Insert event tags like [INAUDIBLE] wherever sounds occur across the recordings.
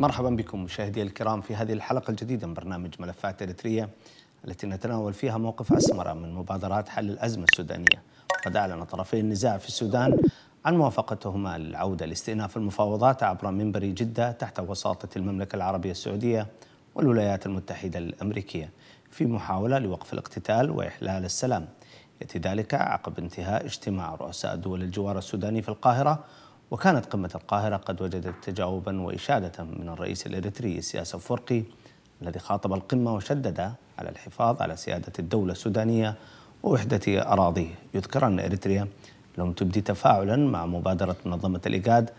مرحبا بكم مشاهدي الكرام في هذه الحلقة الجديدة من برنامج ملفات إريتريا التي نتناول فيها موقف أسمر من مبادرات حل الأزمة السودانية. قد أعلن طرفي النزاع في السودان عن موافقتهما للعودة لاستئناف المفاوضات عبر منبر جدة تحت وساطة المملكة العربية السعودية والولايات المتحدة الأمريكية في محاولة لوقف الاقتتال وإحلال السلام. يأتي ذلك عقب انتهاء اجتماع رؤساء دول الجوار السوداني في القاهرة وكانت قمة القاهرة قد وجدت تجاوبا وإشادة من الرئيس الإريتري سياسة فورقي الذي خاطب القمة وشدد على الحفاظ على سيادة الدولة السودانية ووحدة أراضيه. يذكر أن إريتريا لم تبدي تفاعلا مع مبادرة منظمة الإيجاد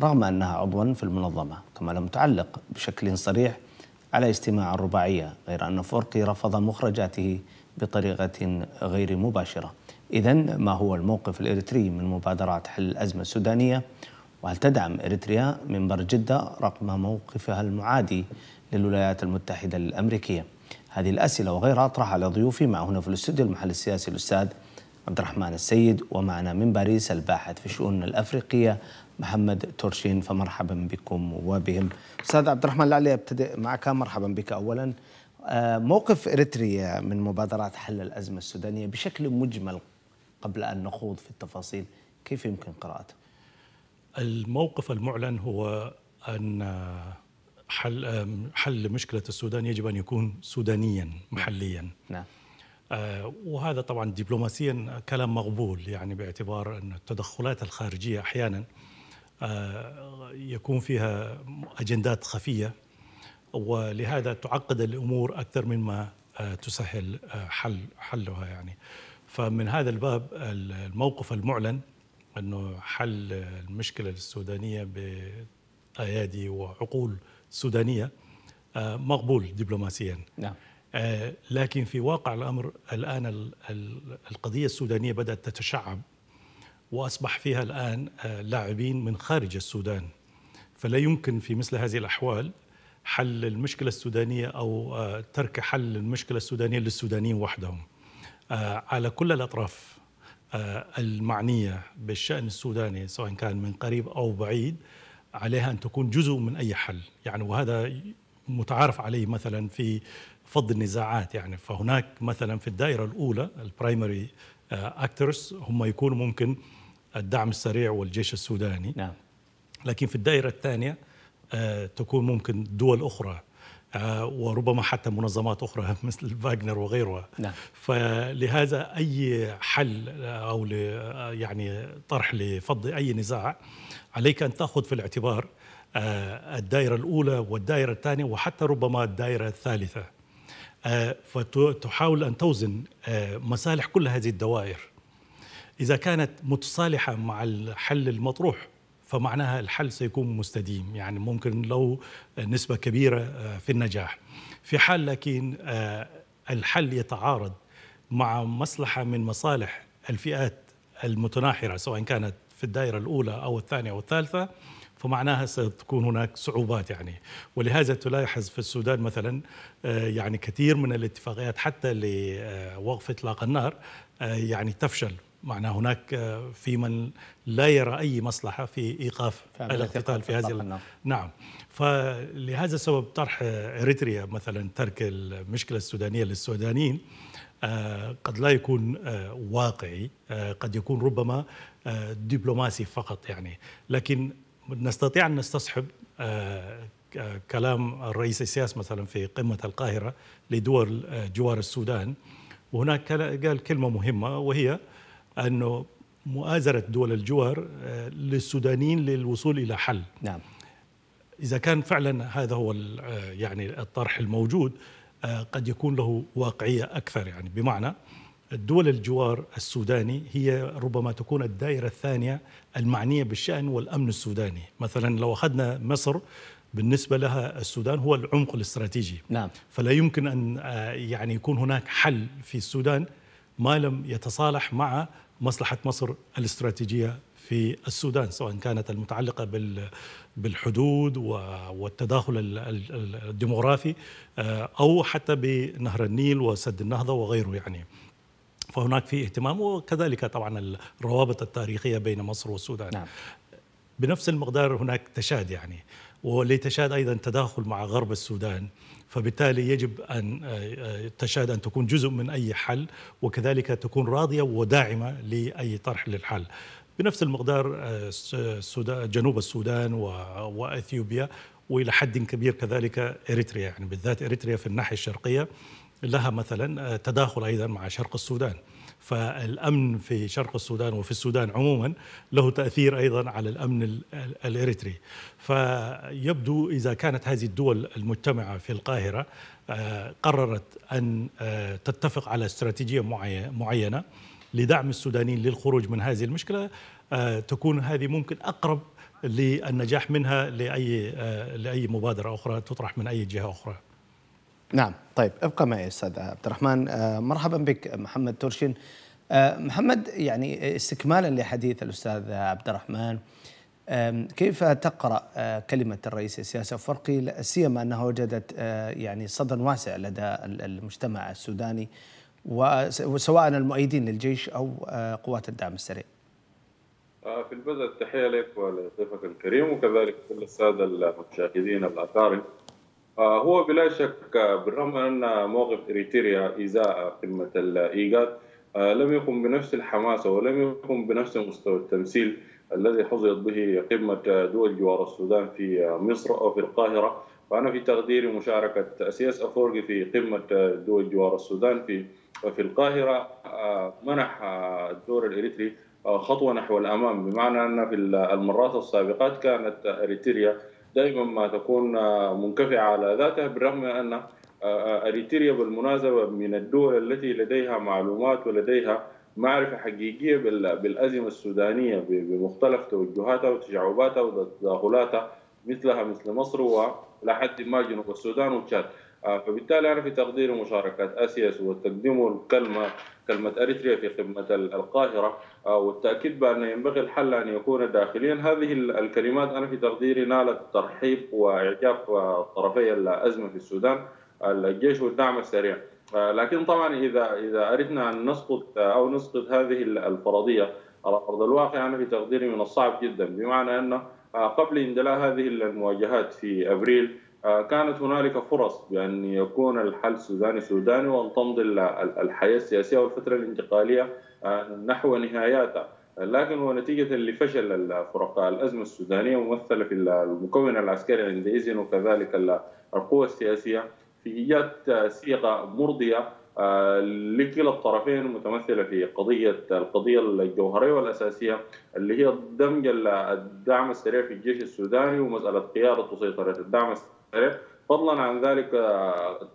رغم أنها عضوا في المنظمة كما لم تعلق بشكل صريح على اجتماع الرباعية غير أن فورقي رفض مخرجاته بطريقة غير مباشرة. إذا ما هو الموقف الإريتري من مبادرات حل الأزمة السودانية؟ وهل تدعم إريتريا منبر جدة رغم موقفها المعادي للولايات المتحدة الأمريكية؟ هذه الأسئلة وغيرها أطرحها على ضيوفي مع هنا في الاستوديو المحلل السياسي الأستاذ عبد الرحمن السيد ومعنا من باريس الباحث في الشؤون الأفريقية محمد تورشين فمرحبا بكم وبهم. أستاذ عبد الرحمن لعلي أبتدئ معك. مرحبا بك أولا. موقف إريتريا من مبادرات حل الأزمة السودانية بشكل مجمل قبل أن نخوض في التفاصيل كيف يمكن قراءته؟ الموقف المعلن هو أن حل حل مشكلة السودان يجب أن يكون سودانيا محليا. نعم. آه وهذا طبعا دبلوماسيا كلام مقبول يعني باعتبار أن التدخلات الخارجية أحيانا آه يكون فيها أجندات خفية ولهذا تعقد الأمور أكثر مما آه تسهل حل حلها يعني. فمن هذا الباب الموقف المعلن أنه حل المشكلة السودانية بأيادي وعقول سودانية مقبول دبلوماسيا. نعم. لكن في واقع الأمر الآن القضية السودانية بدأت تتشعب وأصبح فيها الآن لاعبين من خارج السودان. فلا يمكن في مثل هذه الأحوال حل المشكلة السودانية أو ترك حل المشكلة السودانية للسودانيين وحدهم. على كل الأطراف المعنية بالشأن السوداني سواء كان من قريب أو بعيد عليها أن تكون جزء من أي حل. يعني وهذا متعارف عليه مثلا في فض النزاعات. يعني فهناك مثلا في الدائرة الأولى البرايمري أكترز هم يكونوا ممكن الدعم السريع والجيش السوداني. نعم. لكن في الدائرة الثانية تكون ممكن دول أخرى وربما حتى منظمات أخرى [LAUGHS] مثل فاغنر وغيرها. نعم. فلهذا أي حل أو يعني طرح لفض أي نزاع عليك أن تأخذ في الاعتبار الدائرة الأولى والدائرة الثانية وحتى ربما الدائرة الثالثة. فتحاول أن توزن مصالح كل هذه الدوائر. إذا كانت متصالحة مع الحل المطروح فمعناها الحل سيكون مستديم يعني ممكن لو نسبة كبيرة في النجاح. في حال لكن الحل يتعارض مع مصلحة من مصالح الفئات المتناحرة سواء كانت في الدائرة الأولى أو الثانية أو الثالثة فمعناها ستكون هناك صعوبات يعني. ولهذا تلاحظ في السودان مثلا يعني كثير من الاتفاقيات حتى لوقف إطلاق النار يعني تفشل. معناه هناك في من لا يرى أي مصلحة في إيقاف الاقتتال في هذه نعم. فلهذا السبب طرح إريتريا مثلا ترك المشكلة السودانية للسودانيين قد لا يكون واقعي قد يكون ربما دبلوماسي فقط يعني. لكن نستطيع أن نستصحب كلام الرئيس السياسي مثلا في قمة القاهرة لدول جوار السودان. وهناك قال كلمة مهمة وهي أنه مؤازرة دول الجوار للسودانيين للوصول إلى حل. نعم. إذا كان فعلا هذا هو يعني الطرح الموجود قد يكون له واقعية أكثر. يعني بمعنى الدول الجوار السوداني هي ربما تكون الدائرة الثانية المعنية بالشأن والأمن السوداني. مثلا لو أخذنا مصر بالنسبة لها السودان هو العمق الاستراتيجي. نعم. فلا يمكن أن يعني يكون هناك حل في السودان ما لم يتصالح مع مصلحة مصر الاستراتيجية في السودان سواء كانت المتعلقة بالحدود والتداخل الديموغرافي أو حتى بنهر النيل وسد النهضة وغيره يعني. فهناك في اهتمام وكذلك طبعا الروابط التاريخية بين مصر والسودان. نعم. بنفس المقدار هناك تشاد يعني. ولتشاد أيضا تداخل مع غرب السودان فبالتالي يجب أن تشاد أن تكون جزء من أي حل وكذلك تكون راضية وداعمة لأي طرح للحل. بنفس المقدار السودان جنوب السودان وإثيوبيا وإلى حد كبير كذلك إريتريا يعني بالذات إريتريا في الناحية الشرقية لها مثلا تداخل أيضا مع شرق السودان. فالأمن في شرق السودان وفي السودان عموما له تأثير أيضا على الأمن الإريتري فيبدو إذا كانت هذه الدول المجتمعة في القاهرة قررت أن تتفق على استراتيجية معينة لدعم السودانيين للخروج من هذه المشكلة تكون هذه ممكن أقرب للنجاح منها لأي لأي مبادرة أخرى تطرح من أي جهة أخرى. نعم طيب ابقى معي أستاذ عبد الرحمن مرحبا بك محمد ترشن محمد يعني استكمالا لحديث الأستاذ عبد الرحمن كيف تقرأ كلمة الرئيس السياسي الفرقي سيما أنها وجدت يعني صدى واسع لدى المجتمع السوداني وسواء المؤيدين للجيش أو قوات الدعم السريع. في البدء التحيه لك ولضيفك الكريم وكذلك كل السادة المشاهدين الاكارم. هو بلا شك بالرغم أن موقف إريتريا ازاء قمة الإيجاد لم يكن بنفس الحماسة ولم يكن بنفس مستوى التمثيل الذي حظيت به قمة دول جوار السودان في مصر أو في القاهرة. فانا في تقديري مشاركة سياس افورقي في قمة دول جوار السودان في في القاهرة منح الدور الإريتري خطوة نحو الأمام بمعنى أن في المرات السابقات كانت إريتريا دائما ما تكون منكفئة على ذاتها بالرغم من أن أريتريا بالمناسبه من الدول التي لديها معلومات ولديها معرفة حقيقية بالأزمة السودانية بمختلف توجهاتها وتشعباتها وتداخلاتها مثلها مثل مصر ولحد ما جنوب السودان وتشاد فبالتالي أنا في تقدير مشاركة اسياس وتقديم الكلمة كلمة أريتريا في قمه القاهرة. والتأكيد بأن ينبغي الحل أن يكون داخليا. هذه الكلمات أنا في تقديري نالت ترحيب وإعجاب طرفي الأزمة في السودان الجيش والدعم السريع. لكن طبعا إذا إذا أردنا أن نسقط أو نسقط هذه الفرضية على أرض الواقع أنا في تقديري من الصعب جدا. بمعنى ان قبل اندلاع هذه المواجهات في أبريل كانت هنالك فرص بأن يكون الحل سوداني سوداني وان تمضي الحياة السياسية والفترة الانتقالية نحو نهاياتها. لكن ونتيجة لفشل الفرقاء الأزمة السودانية ممثله في المكون العسكري عندئذ وكذلك القوى السياسية في إيجاد صيغة مرضية لكلا الطرفين متمثلة في قضيه القضية الجوهرية والأساسية اللي هي دمج الدعم السريع في الجيش السوداني ومسألة قيادة وسيطرة. الدعم السريع فضلا عن ذلك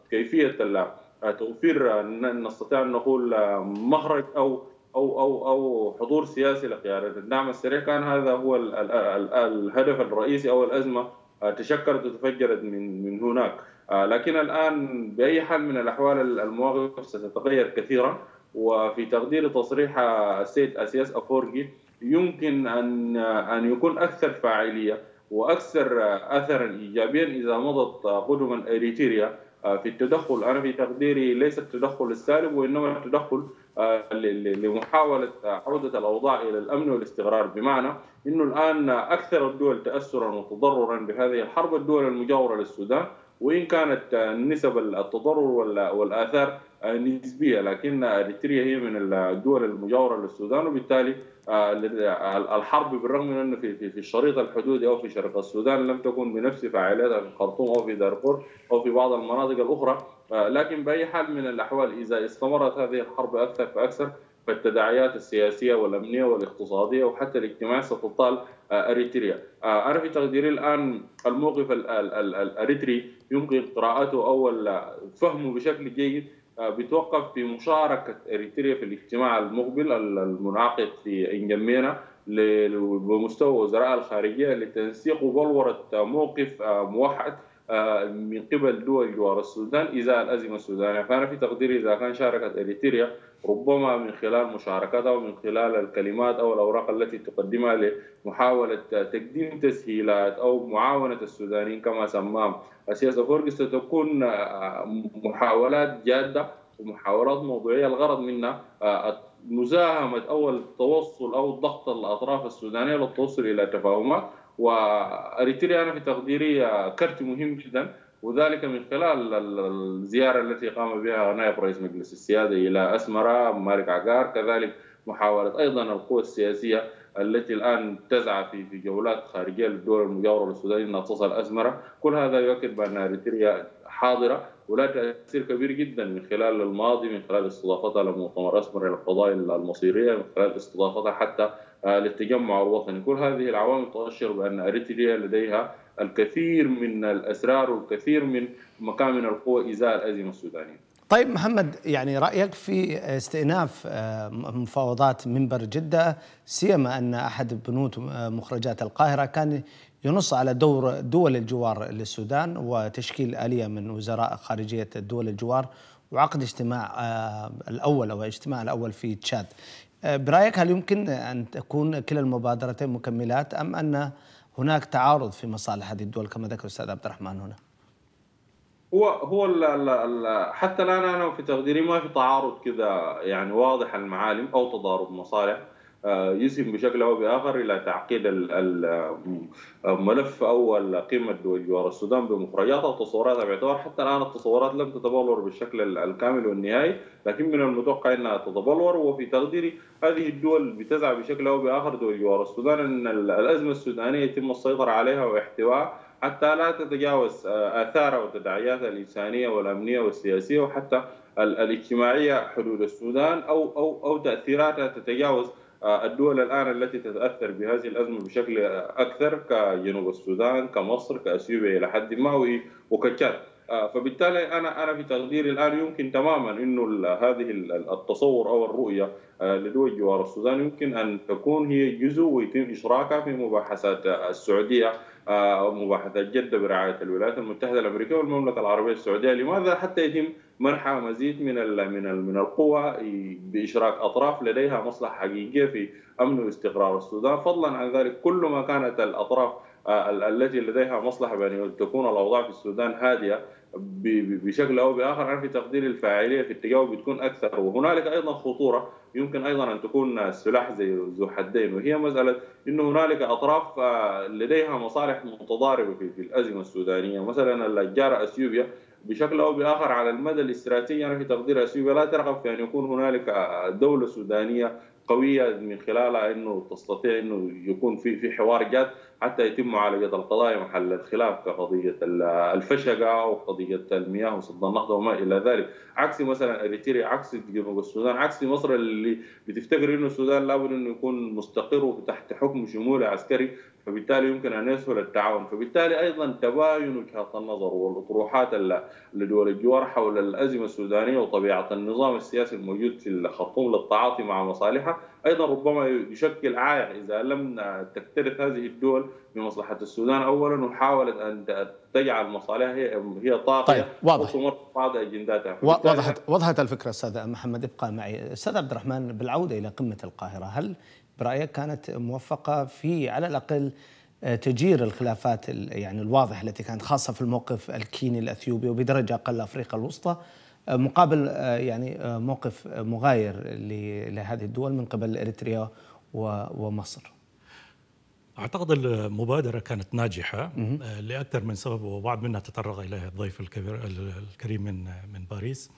كيفية توفير نستطيع أن نقول مخرج أو أو أو أو حضور سياسي لقيادة الدعم السريع. كان هذا هو ال ال ال الهدف الرئيسي أو الأزمة تشكلت وتفجرت من من هناك. لكن الآن بأي حال من الأحوال المواقف ستتغير كثيرا. وفي تقدير تصريح السيد أسياس أفورجي يمكن ان أن يكون أكثر فاعلية. وأكثر اثرا ايجابيا إذا مضت قدما اريتريا في التدخل. أنا في تقديري ليس التدخل السالب وإنما التدخل لمحاولة عودة الأوضاع إلى الأمن والاستقرار. بمعنى إنه الآن أكثر الدول تاثرا وتضررا بهذه الحرب الدول المجاورة للسودان وإن كانت نسب التضرر والآثار نسبية لكن إريتريا هي من الدول المجاورة للسودان وبالتالي الحرب بالرغم من إنه في في الشريط الحدودي أو في شرق السودان لم تكن بنفس فاعليتها في الخرطوم أو في دارفور أو في بعض المناطق الأخرى لكن بأي حال من الأحوال إذا استمرت هذه الحرب أكثر فأكثر فالتداعيات السياسية والأمنية والاقتصادية وحتى الاجتماعيه ستطال أريتريا. أنا في تقديري الآن الموقف الأريتري يمكن قراءته أو فهمه بشكل جيد بيتوقف في مشاركه أريتريا في الاجتماع المقبل المنعقد في إنجمينا بمستوى وزراء الخارجية لتنسيق وبلوره موقف موحد من قبل دول جوار السودان ازاء الأزمة السودانية، فانا في تقديري إذا كان شاركت إريتريا ربما من خلال مشاركتها ومن خلال الكلمات أو الأوراق التي تقدمها لمحاولة تقديم تسهيلات أو معاونة السودانيين كما سماهم السياسة فورجي ستكون محاولات جادة ومحاولات موضوعية الغرض منها مساهمه أو التوصل أو ضغط الأطراف السودانية للتوصل إلى تفاهمات وأريتريا أنا في تقديري كرت مهم جدا وذلك من خلال الزيارة التي قام بها نائب رئيس مجلس السيادة إلى أسمرة مالك عقار كذلك محاولة أيضا القوى السياسية التي الآن تسعى في في جولات خارجية للدول المجاورة للسودان إنها تصل أسمرة، كل هذا يؤكد بأن أريتريا حاضرة ولا تأثير كبير جدا من خلال الماضي من خلال استضافتها لمؤتمر أسمر للقضايا المصيرية من خلال استضافتها حتى للتجمع الوطني، كل هذه العوامل تؤشر بأن أريتريا لديها الكثير من الأسرار والكثير من مكامن القوى إزاء الأزمة السودانية. طيب محمد يعني رأيك في استئناف مفاوضات منبر جدة سيما أن أحد بنود مخرجات القاهرة كان ينص على دور دول الجوار للسودان وتشكيل آلية من وزراء خارجية دول الجوار وعقد اجتماع الأول أو الاجتماع الأول في تشاد. برأيك هل يمكن أن تكون كلا المبادرتين مكملات أم أن هناك تعارض في مصالح هذه الدول كما ذكر الأستاذ عبد الرحمن هنا؟ هو هو ال ال ال حتى الآن أنا في تقديري ما في تعارض كذا يعني واضح المعالم أو تضارب مصالح يسهم بشكل أو بآخر إلى تعقيد الملف أو قيمة دول جوار السودان بمخرجاتها وتصوراتها باعتبار حتى الآن التصورات لم تتبلور بالشكل الكامل والنهائي لكن من المتوقع أنها تتبلور. وفي تقديري هذه الدول بتسعى بشكل أو بآخر دول جوار السودان أن الأزمة السودانية يتم السيطرة عليها واحتوائها حتى لا تتجاوز اثارها وتداعياتها الإنسانية والأمنية والسياسية وحتى الاجتماعية حدود السودان أو أو أو تأثيراتها تتجاوز الدول الآن التي تتأثر بهذه الأزمة بشكل أكثر كجنوب السودان كمصر كأثيوبيا إلى حد ما وكتشاد. فبالتالي أنا أنا في تقديري الآن يمكن تماما إنه هذه التصور أو الرؤية لدول جوار السودان يمكن أن تكون هي جزء ويتم إشراكها في مباحثات السعودية مباحثات جدة برعاية الولايات المتحدة الأمريكية والمملكة العربية السعودية. لماذا حتى يتم منح مزيد من من من القوى بإشراك أطراف لديها مصلحة حقيقية في أمن واستقرار السودان؟ فضلا عن ذلك كل ما كانت الأطراف التي لديها مصلحة بأن تكون الأوضاع في السودان هادئه بشكل أو بآخر أنا في تقدير الفاعلية في التجاوب بتكون أكثر. وهنالك أيضا خطورة يمكن أيضا أن تكون سلاح زي ذو حدين وهي مسألة إنه هنالك أطراف لديها مصالح متضاربة في, في الأزمة السودانية. مثلا الجاره أثيوبيا بشكل أو بآخر على المدى الاستراتيجي أنا في تقدير أثيوبيا لا ترغب في أن يكون هنالك دولة سودانية قوية من خلالها إنه تستطيع إنه يكون في في حوار جاد حتى يتم معالجة القضايا محل الخلاف كقضية الفشقة وقضيه المياه وسد النهضة وما إلى ذلك، عكس مثلا إريتريا عكس جنوب السودان عكس مصر اللي بتفتكر إنه السودان لابد إنه يكون مستقر وتحت حكم شمولي عسكري. فبالتالي يمكن أن يسهل التعاون، فبالتالي أيضا تباين وجهات النظر والأطروحات لدول الجوار حول الأزمة السودانية وطبيعة النظام السياسي الموجود في الخرطوم للتعاطي مع مصالحها، أيضا ربما يشكل عائق إذا لم تكترث هذه الدول بمصلحة السودان. اولا وحاولت أن تجعل مصالحها هي هي طاغية طيب واضح. وتمر بعض أجنداتها. وضحت وضحت الفكرة أستاذ محمد. ابقى معي. أستاذ عبد الرحمن بالعودة إلى قمة القاهرة هل برأيك كانت موفقة في على الأقل تجير الخلافات يعني الواضحه التي كانت خاصة في الموقف الكيني الأثيوبي وبدرجة أقل أفريقيا الوسطى مقابل يعني موقف مغاير لهذه الدول من قبل إريتريا ومصر. أعتقد المبادرة كانت ناجحة لأكثر من سبب وبعض منها تطرق اليها الضيف الكبير الكريم من من باريس.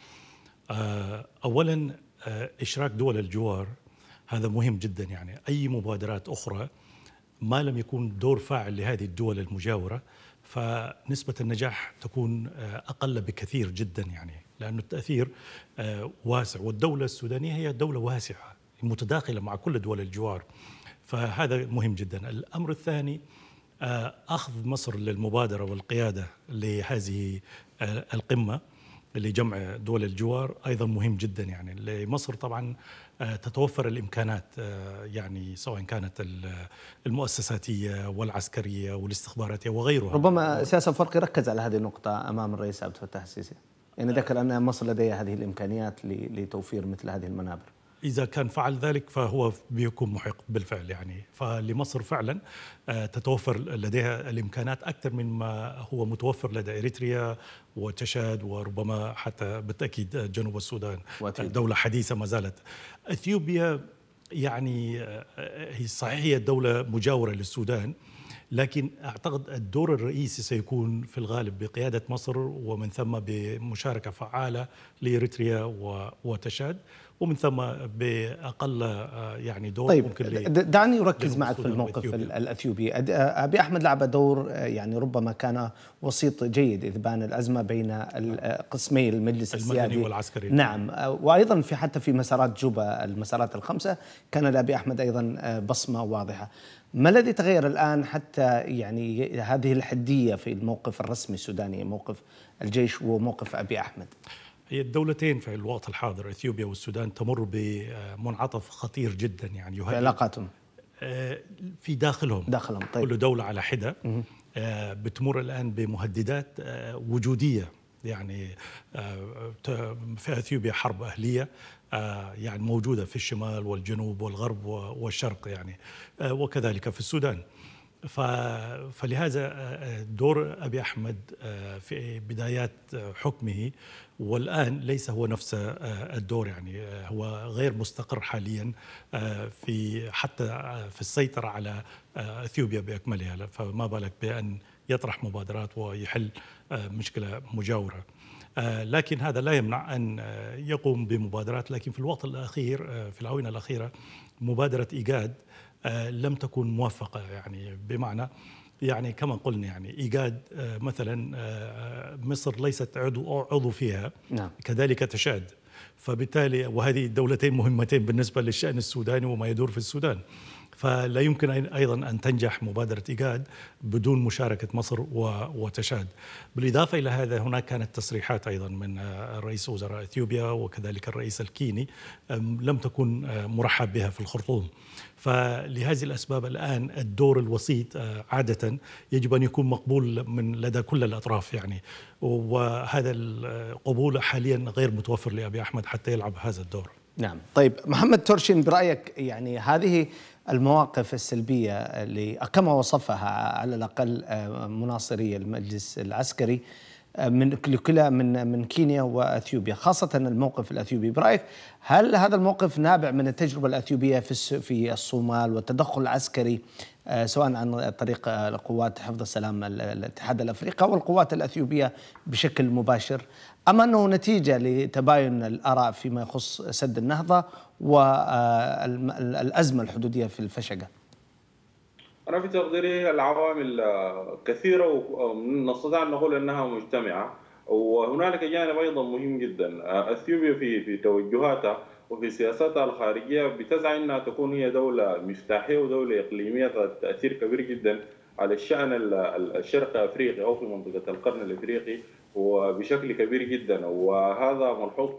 اولا إشراك دول الجوار هذا مهم جدا يعني. أي مبادرات أخرى ما لم يكون دور فاعل لهذه الدول المجاورة فنسبة النجاح تكون أقل بكثير جدا يعني. لأن التأثير واسع. والدولة السودانية هي دولة واسعة متداخلة مع كل دول الجوار. فهذا مهم جدا. الأمر الثاني أخذ مصر للمبادرة والقيادة لهذه القمة لجمع دول الجوار أيضا مهم جدا يعني. لمصر طبعا تتوفر الإمكانات يعني سواء كانت المؤسساتية والعسكرية والاستخباراتية وغيرها. ربما سياسة الفرق يركز على هذه النقطة أمام الرئيس عبد الفتاح السيسي يعني ذكر أن مصر لديها هذه الإمكانيات لتوفير مثل هذه المنابر. إذا كان فعل ذلك فهو بيكون محق بالفعل يعني. فلمصر فعلا تتوفر لديها الإمكانات أكثر مما هو متوفر لدى إريتريا وتشاد وربما حتى بالتأكيد جنوب السودان. دولة حديثة ما زالت. أثيوبيا يعني هي صحيح هي دولة مجاورة للسودان لكن أعتقد الدور الرئيسي سيكون في الغالب بقيادة مصر ومن ثم بمشاركة فعالة لإريتريا وتشاد. ومن ثم بأقل آه، يعني دور طيب ممكن دعني اركز معك في الموقف الأثيوبي. أبي أحمد لعب دور آه، يعني ربما كان وسيط جيد اذبان الأزمة بين قسمي المجلس السيادي. والعسكري. نعم. آه، وأيضا في حتى في مسارات جوبا المسارات الخمسة كان لأبي أحمد أيضا بصمة واضحة. ما الذي تغير الآن حتى يعني هذه الحدية في الموقف الرسمي السوداني موقف الجيش وموقف أبي أحمد؟ هي الدولتين في الوقت الحاضر إثيوبيا والسودان تمر بمنعطف خطير جدا يعني في علاقاتهم. آه، في داخلهم. داخلهم طيب. كل دولة على حدة. آه، بتمر الآن بمهددات آه، وجودية. يعني في إثيوبيا حرب أهلية يعني موجودة في الشمال والجنوب والغرب والشرق يعني وكذلك في السودان. فلهذا دور أبي أحمد في بدايات حكمه والآن ليس هو نفس الدور يعني هو غير مستقر حاليا في حتى في السيطرة على إثيوبيا بأكملها فما بالك بأن يطرح مبادرات ويحل مشكلة مجاورة. لكن هذا لا يمنع أن يقوم بمبادرات لكن في الوقت الأخير في الاونه الأخيرة مبادرة إيجاد آه، لم تكن موفقة يعني بمعنى يعني كما قلنا يعني إيجاد آه، مثلا آه، مصر ليست عضو عضو فيها نعم. كذلك تشاد فبالتالي وهذه الدولتين مهمتين بالنسبة للشأن السوداني وما يدور في السودان فلا يمكن أيضا أن تنجح مبادرة إيجاد بدون مشاركة مصر وتشاد. بالإضافة إلى هذا هناك كانت تصريحات أيضا من رئيس وزراء إثيوبيا وكذلك الرئيس الكيني لم تكن مرحب بها في الخرطوم. فلهذه الأسباب الآن الدور الوسيط عادة يجب أن يكون مقبول من لدى كل الأطراف يعني وهذا القبول حاليا غير متوفر لأبي أحمد حتى يلعب هذا الدور. نعم طيب محمد تورشين برأيك يعني هذه المواقف السلبية اللي كما وصفها على الأقل آه، مناصري المجلس العسكري آه، من لكلا من من كينيا وأثيوبيا خاصة الموقف الأثيوبي برأيك هل هذا الموقف نابع من التجربة الأثيوبية في في الصومال والتدخل العسكري آه، سواء عن طريق قوات حفظ السلام الاتحاد الأفريقي أو القوات الأثيوبية بشكل مباشر أم أنه نتيجة لتباين الآراء فيما يخص سد النهضة والازمه الحدودية في الفشقة؟ أنا في تقديري العوامل كثيرة ونستطيع أن نقول إنها مجتمعة. وهنالك جانب أيضا مهم جدا. أثيوبيا في في توجهاتها وفي سياساتها الخارجية بتسعى إنها تكون هي دولة مفتاحية ودولة إقليمية ذات تأثير كبير جدا على الشأن الشرق أفريقي أو في منطقة القرن الإفريقي وبشكل كبير جدا. وهذا ملحوظ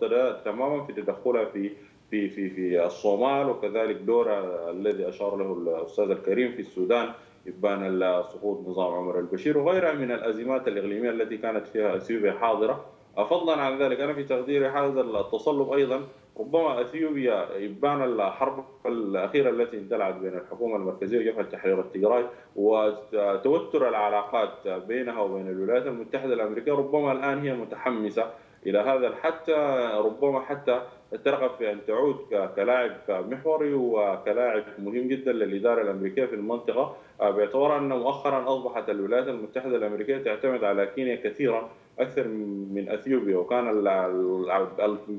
تماما في تدخلها في في في في الصومال وكذلك دورها الذي أشار له الأستاذ الكريم في السودان إبان سقوط نظام عمر البشير وغيرها من الأزمات الإقليمية التي كانت فيها إثيوبيا حاضرة. فضلا عن ذلك أنا في تقديري هذا التصلب أيضا. ربما إثيوبيا إبان الحرب الأخيرة التي اندلعت بين الحكومة المركزية وجبهه تحرير التجراي وتوتر العلاقات بينها وبين الولايات المتحدة الأمريكية. ربما الآن هي متحمسة إلى هذا حتى ربما حتى ترغب في أن تعود كلاعب محوري وكلاعب مهم جدا للإدارة الأمريكية في المنطقة. باعتبار أن مؤخرا أصبحت الولايات المتحدة الأمريكية تعتمد على كينيا كثيرا أكثر من أثيوبيا وكان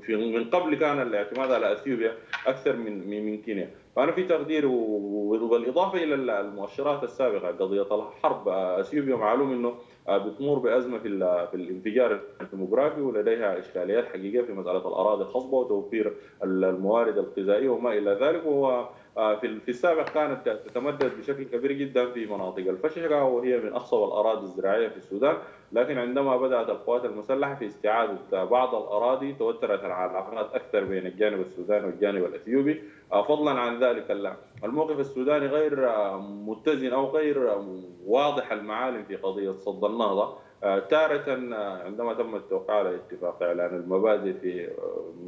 من قبل كان الاعتماد على أثيوبيا أكثر من من كينيا. فأنا في تقدير وبالاضافه إلى المؤشرات السابقة قضية الحرب أثيوبيا معلوم إنه بتمر بأزمة في في الانفجار الديموغرافي ولديها إشكاليات حقيقية في مساله الأراضي الخصبة وتوفير الموارد الغذائية وما إلى ذلك وهو في في السابق كانت تتمدد بشكل كبير جدا في مناطق الفشخة وهي من اخصب الأراضي الزراعية في السودان. لكن عندما بدأت القوات المسلحة في استعادة بعض الأراضي توترت العلاقات أكثر بين الجانب السوداني والجانب الإثيوبي فضلا عن ذلك الموقف السوداني غير متزن أو غير واضح المعالم في قضية صد النهضة. تارة عندما تم التوقيع على اتفاق إعلان المبادئ في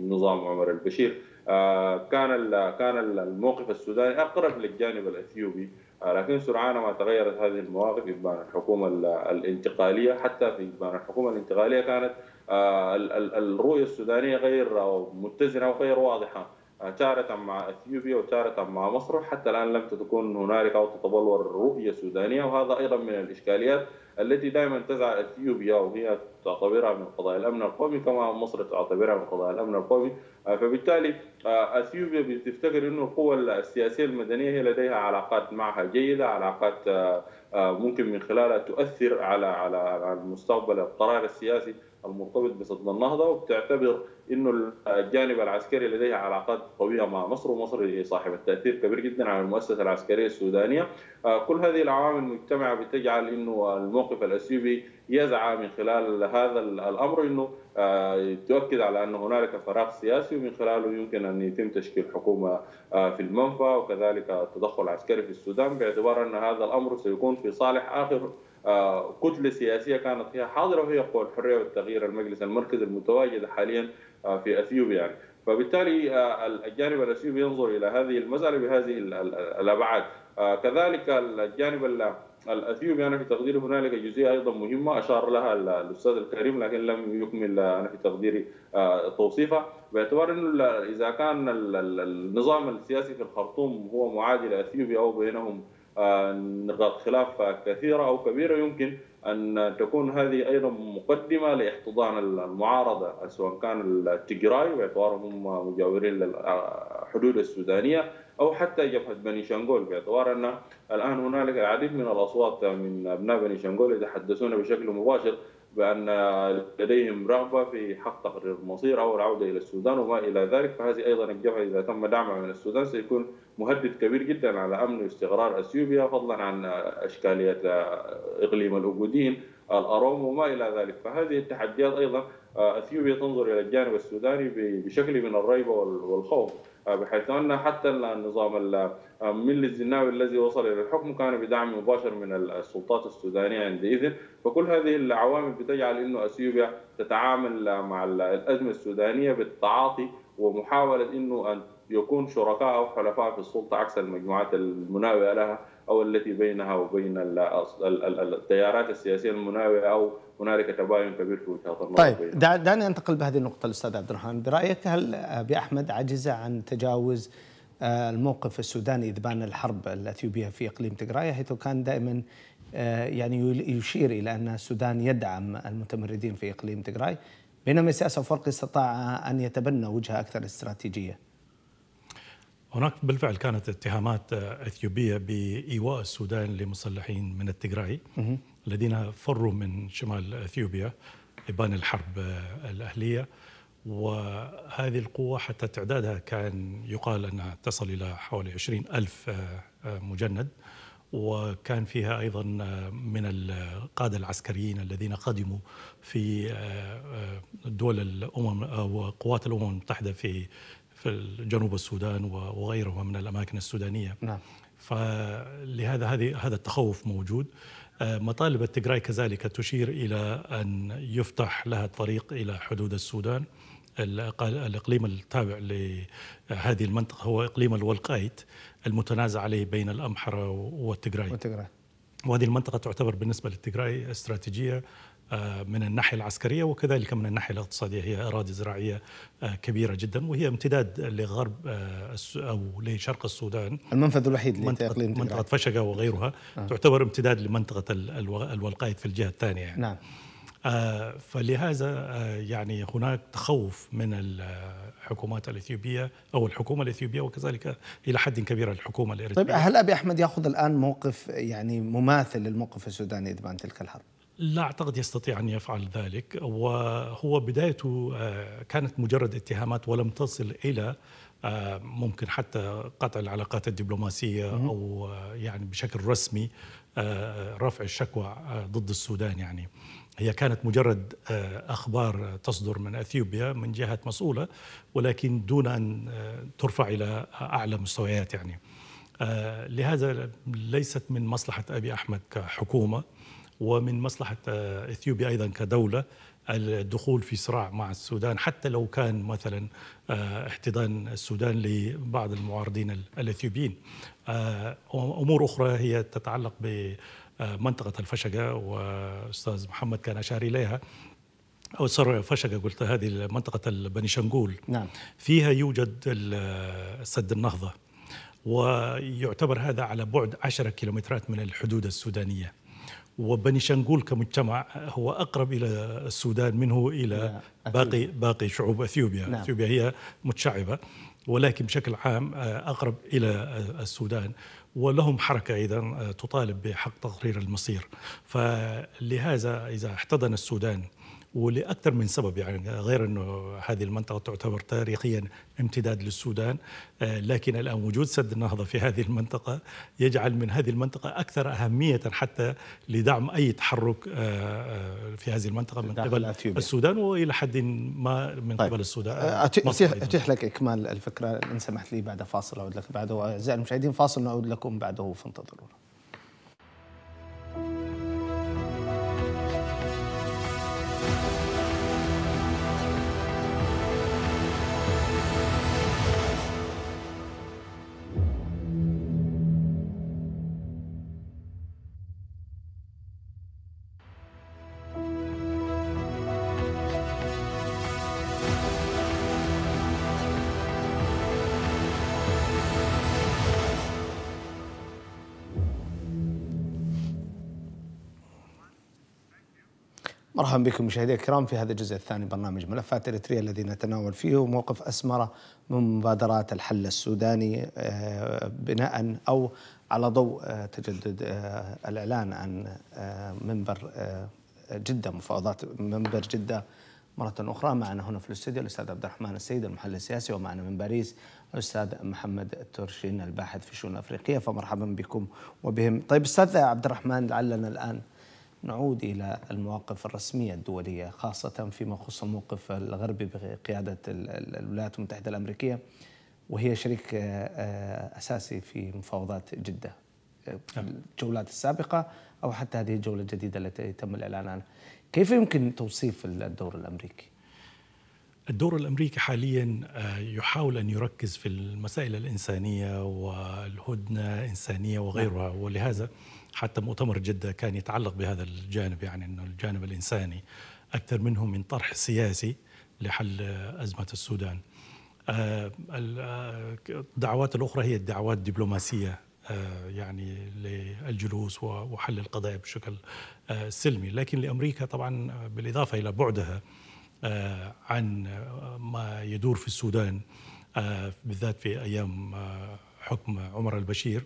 نظام عمر البشير كان كان الموقف السوداني أقرب للجانب الأثيوبي. لكن سرعان ما تغيرت هذه المواقف إبان الحكومة الانتقالية حتى في إبان الحكومة الانتقالية كانت الرؤية السودانية غير متزنة وغير واضحة. تارة مع أثيوبيا وتارة مع مصر حتى الآن لم تكن هنالك أو تتبلور رؤية سودانية وهذا أيضا من الإشكاليات. التي دائما تسعى إثيوبيا وهي تعتبرها من قضايا الأمن القومي كما مصر تعتبرها من قضايا الأمن القومي. فبالتالي إثيوبيا بتفتكر إنه القوى السياسية المدنية هي لديها علاقات معها جيدة علاقات ممكن من خلالها تؤثر على على المستقبل القرار السياسي. المرتبط بصدد النهضة وبتعتبر إنه الجانب العسكري لديه علاقات قوية مع مصر ومصر صاحبة تأثير كبير جدا على المؤسسة العسكرية السودانية. كل هذه العوامل مجتمعه بتجعل إنه الموقف الاثيوبي يسعى من خلال هذا الأمر إنه تؤكد على أن هنالك فراغ سياسي ومن خلاله يمكن أن يتم تشكيل حكومة في المنفى وكذلك التدخل العسكري في السودان باعتبار أن هذا الأمر سيكون في صالح آخر كتلة سياسية كانت فيها حاضرة وهي قوى الحريه والتغيير المجلس المركزي المتواجد حاليا في أثيوبيا يعني. فبالتالي الجانب الأثيوبي ينظر إلى هذه المسألة بهذه الأبعاد. كذلك الجانب الأثيوبي أنا في تقديري هنالك جزئية أيضا مهمة أشار لها الأستاذ الكريم لكن لم يكمل أنا في تقديري توصيفها باعتبار إنه إذا كان النظام السياسي في الخرطوم هو معادي لأثيوبيا أو بينهم نقاط خلاف كثيرة أو كبيرة يمكن أن تكون هذه أيضا مقدمة لاحتضان المعارضة سواء كان التجراي باعتبارهم مجاورين للحدود السودانية أو حتى جبهة بني شنغول باعتبار أن الآن هنالك العديد من الأصوات من أبناء بني شنغول يتحدثون بشكل مباشر بأن لديهم رغبة في حق تقرير المصير أو العودة إلى السودان وما إلى ذلك فهذه أيضا الجبهه إذا تم دعمها من السودان سيكون مهدد كبير جدا على أمن واستقرار أثيوبيا فضلا عن أشكالية إقليم الاوجودين الأروم وما إلى ذلك. فهذه التحديات أيضا أثيوبيا تنظر إلى الجانب السوداني بشكل من الريبه والخوف. بحيث أن حتى النظام ملي الزناوي الذي وصل إلى الحكم كان بدعم مباشر من السلطات السودانية عندئذ. فكل هذه العوامل بتجعل إنه أثيوبيا تتعامل مع الأزمة السودانية بالتعاطي ومحاولة إنه أن يكون شركاء أو حلفاء في السلطة عكس المجموعات المناوئة لها. أو التي بينها وبين التيارات السياسية المناوئه أو هنالك تباين كبير في وجهات النظر طيب دعني أنتقل بهذه النقطة الاستاذ عبد الرحمن. برأيك هل أبي أحمد عجز عن تجاوز الموقف السوداني اذ بان الحرب الاثيوبيه في إقليم تجراي حيث كان دائما يعني يشير إلى أن السودان يدعم المتمردين في إقليم تجراي بينما السياسة وفرق استطاع أن يتبنى وجهة أكثر استراتيجية. هناك بالفعل كانت اتهامات إثيوبية بإيواء السودان لمسلحين من التجراي الذين فروا من شمال إثيوبيا ابان الحرب الأهلية. وهذه القوة حتى تعدادها كان يقال أنها تصل إلى حوالي عشرين ألف مجند. وكان فيها أيضا من القادة العسكريين الذين قدموا في دول الأمم أو قوات الأمم المتحدة في في جنوب السودان وغيرها من الأماكن السودانية. نعم. فلهذا هذه هذا التخوف موجود. مطالب التجراي كذلك تشير إلى أن يفتح لها الطريق إلى حدود السودان. الإقليم التابع لهذه المنطقة هو إقليم الولقايت المتنازع عليه بين الأمحرة والتجراي والتجراي وهذه المنطقة تعتبر بالنسبة للتجراي استراتيجية من الناحية العسكرية وكذلك من الناحية الاقتصادية هي أراضي زراعية كبيرة جدا وهي امتداد لغرب أو لشرق السودان المنفذ الوحيد منطقه, منطقة فشقه وغيرها آه. تعتبر امتداد لمنطقة الولقايت في الجهة الثانية يعني. نعم آه فلهذا آه يعني هناك تخوف من الحكومات الإثيوبية أو الحكومة الإثيوبية وكذلك إلى حد كبير الحكومة الإريترية طيب هل أبي أحمد يأخذ الآن موقف يعني مماثل للموقف السوداني اذ بان تلك الحرب؟ لا أعتقد يستطيع أن يفعل ذلك وهو بدايته كانت مجرد اتهامات ولم تصل إلى ممكن حتى قطع العلاقات الدبلوماسية أو يعني بشكل رسمي رفع الشكوى ضد السودان يعني. هي كانت مجرد أخبار تصدر من إثيوبيا من جهات مسؤولة ولكن دون أن ترفع إلى أعلى مستويات يعني. لهذا ليست من مصلحة أبي أحمد كحكومة. ومن مصلحة إثيوبيا أيضا كدولة الدخول في صراع مع السودان حتى لو كان مثلا احتضان السودان لبعض المعارضين الإثيوبيين. أمور أخرى هي تتعلق بمنطقة الفشقة وأستاذ محمد كان أشار إليها. أو سر فشقة قلت هذه منطقة بني شنقول نعم. فيها يوجد سد النهضة ويعتبر هذا على بعد 10 كيلومترات من الحدود السودانية. وبني شنقول كمجتمع هو أقرب إلى السودان منه إلى أثيوبيا. باقي باقي شعوب أثيوبيا نعم. أثيوبيا هي متشعبة ولكن بشكل عام آه، أقرب إلى آه، السودان ولهم حركة أيضا آه، تطالب بحق تقرير المصير فلهذا إذا احتضن السودان ولأكثر من سبب يعني غير أنه هذه المنطقة تعتبر تاريخيا امتداد للسودان آه، لكن الآن وجود سد النهضة في هذه المنطقة يجعل من هذه المنطقة أكثر أهمية حتى لدعم أي تحرك آه، آه، في هذه المنطقة من قبل أثيوبيا. السودان وإلى حد ما من طيب. قبل السودان. أتيح لك إكمال الفكرة إن سمحت لي بعد فاصل أعود لك بعده أعزائي المشاهدين فاصل نعود لكم بعده فانتظرونا مرحبا بكم مشاهدينا الكرام في هذا الجزء الثاني برنامج ملفات إريتريا الذي نتناول فيه موقف اسمره من مبادرات الحل السوداني آه، بناء أو على ضوء آه، تجدد آه، الإعلان عن منبر جدة مفاوضات منبر جدة مرة أخرى. معنا هنا في الاستوديو الأستاذ عبد الرحمن السيد المحلل السياسي ومعنا من باريس الأستاذ محمد الترشين الباحث في الشؤون الأفريقية فمرحبا بكم وبهم. طيب أستاذ عبد الرحمن لعلنا الآن نعود إلى المواقف الرسمية الدولية خاصة فيما يخص الموقف الغربي بقيادة ال- ال- الولايات المتحدة الأمريكية وهي شريك آه، آه، أساسي في مفاوضات جدة آه، في الجولات السابقة أو حتى هذه الجولة الجديدة التي تم الإعلان عنها. كيف يمكن توصيف الدور الأمريكي؟ الدور الأمريكي حاليا يحاول أن يركز في المسائل الإنسانية والهدنة إنسانية وغيرها ولهذا حتى مؤتمر جدة كان يتعلق بهذا الجانب يعني إنه الجانب الإنساني أكثر منه من طرح سياسي لحل أزمة السودان. آه، آه، الدعوات الأخرى هي الدعوات الدبلوماسية آه، يعني للجلوس وحل القضايا بشكل سلمي لكن لأمريكا طبعا بالإضافة إلى بعدها عن ما يدور في السودان بالذات في أيام آه، حكم عمر البشير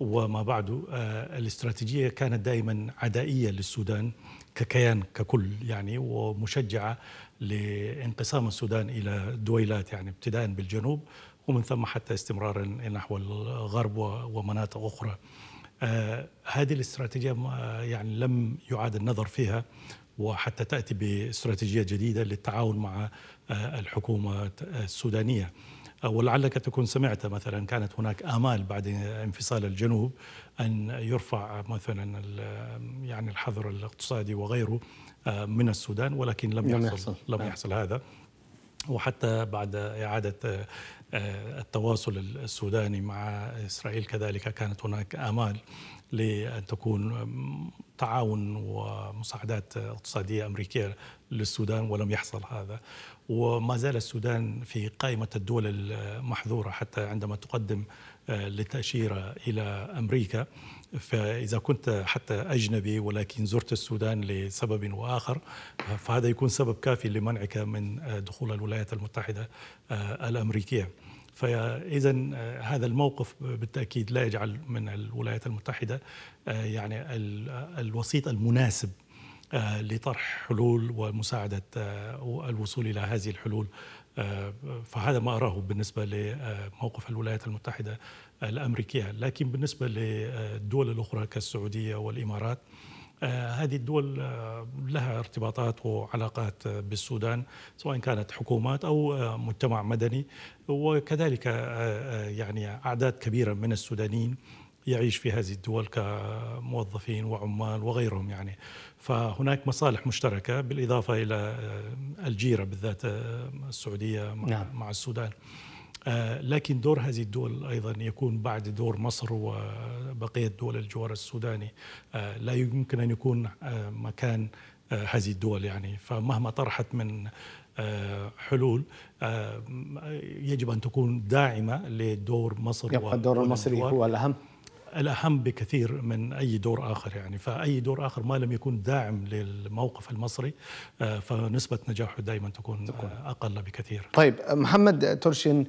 وما بعده آه، الاستراتيجية كانت دائما عدائية للسودان ككيان ككل يعني ومشجعة لانقسام السودان إلى دويلات يعني ابتداء بالجنوب ومن ثم حتى استمرارا نحو الغرب ومناطق أخرى. آه، هذه الاستراتيجية ما- يعني لم يعاد النظر فيها وحتى تأتي باستراتيجيه جديدة للتعاون مع آه، الحكومة السودانية آه، ولعلك تكون سمعت مثلا كانت هناك آمال بعد انفصال الجنوب أن يرفع مثلا يعني الحظر الاقتصادي وغيره آه، من السودان ولكن لم, لم يحصل, يحصل. لم نعم. يحصل هذا وحتى بعد إعادة آه، آه، التواصل السوداني مع إسرائيل كذلك كانت هناك آمال لأن تكون تعاون ومساعدات اقتصادية أمريكية للسودان ولم يحصل هذا وما زال السودان في قائمة الدول المحظورة حتى عندما تقدم آه، للتأشيرة إلى أمريكا. فإذا كنت حتى أجنبي ولكن زرت السودان لسبب وآخر فهذا يكون سبب كافي لمنعك من آه، دخول الولايات المتحدة آه، الأمريكية. فإذا هذا الموقف بالتأكيد لا يجعل من الولايات المتحدة يعني ال- الوسيط المناسب لطرح حلول ومساعدة آه، الوصول إلى هذه الحلول. آه، فهذا ما أراه بالنسبة لموقف الولايات المتحدة الأمريكية. لكن بالنسبة للدول الأخرى كالسعودية والإمارات آه، هذه الدول آه، لها ارتباطات وعلاقات آه، بالسودان سواء كانت حكومات أو آه، مجتمع مدني. وكذلك آه، آه، يعني أعداد كبيرة من السودانيين يعيش في هذه الدول كموظفين وعمال وغيرهم يعني. فهناك مصالح مشتركة بالإضافة إلى آه، الجيره بالذات آه، السعودية مع, نعم. مع السودان. آه، لكن دور هذه الدول أيضا يكون بعد دور مصر وبقية دول الجوار السوداني. لا يمكن أن يكون مكان هذه الدول يعني. فمهما طرحت من حلول يجب أن تكون داعمة لدور مصر يبقى الدور المصري هو الأهم. الأهم بكثير من أي دور آخر يعني. فأي دور آخر ما لم يكون داعم للموقف المصري فنسبة نجاحه دائما تكون أقل بكثير. طيب محمد ترشن